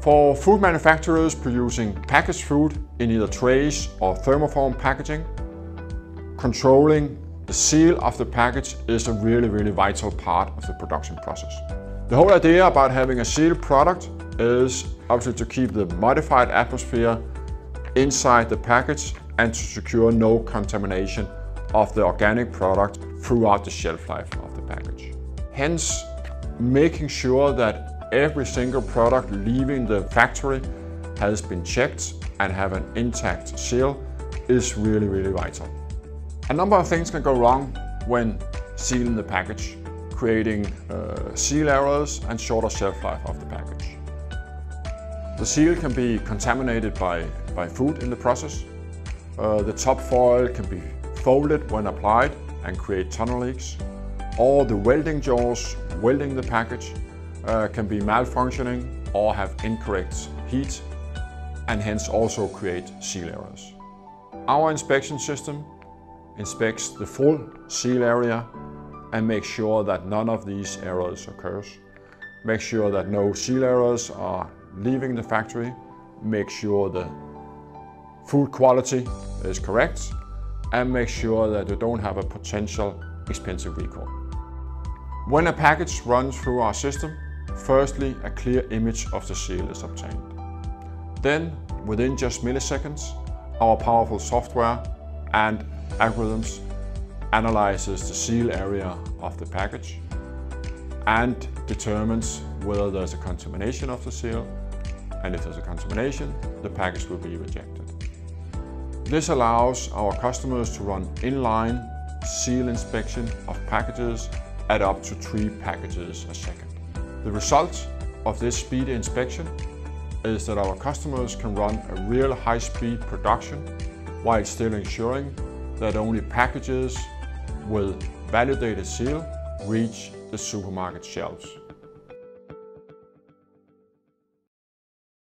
For food manufacturers producing packaged food in either trays or thermoform packaging, controlling the seal of the package is a really, really vital part of the production process. The whole idea about having a sealed product is obviously to keep the modified atmosphere inside the package and to secure no contamination of the organic product throughout the shelf life of the package. Hence, making sure that every single product leaving the factory has been checked and have an intact seal is really, really vital. A number of things can go wrong when sealing the package, creating uh, seal errors and shorter shelf life of the package. The seal can be contaminated by, by food in the process. Uh, the top foil can be folded when applied and create tunnel leaks. Or the welding jaws welding the package uh, can be malfunctioning or have incorrect heat and hence also create seal errors. Our inspection system inspects the full seal area and makes sure that none of these errors occurs. Make sure that no seal errors are leaving the factory. Make sure the food quality is correct and make sure that you don't have a potential expensive recall. When a package runs through our system, firstly a clear image of the seal is obtained. Then, within just milliseconds, our powerful software and algorithms analyzes the seal area of the package and determines whether there's a contamination of the seal and if there's a contamination, the package will be rejected. This allows our customers to run inline seal inspection of packages at up to three packages a second. The result of this speedy inspection is that our customers can run a real high-speed production while still ensuring that only packages with validated seal reach the supermarket shelves.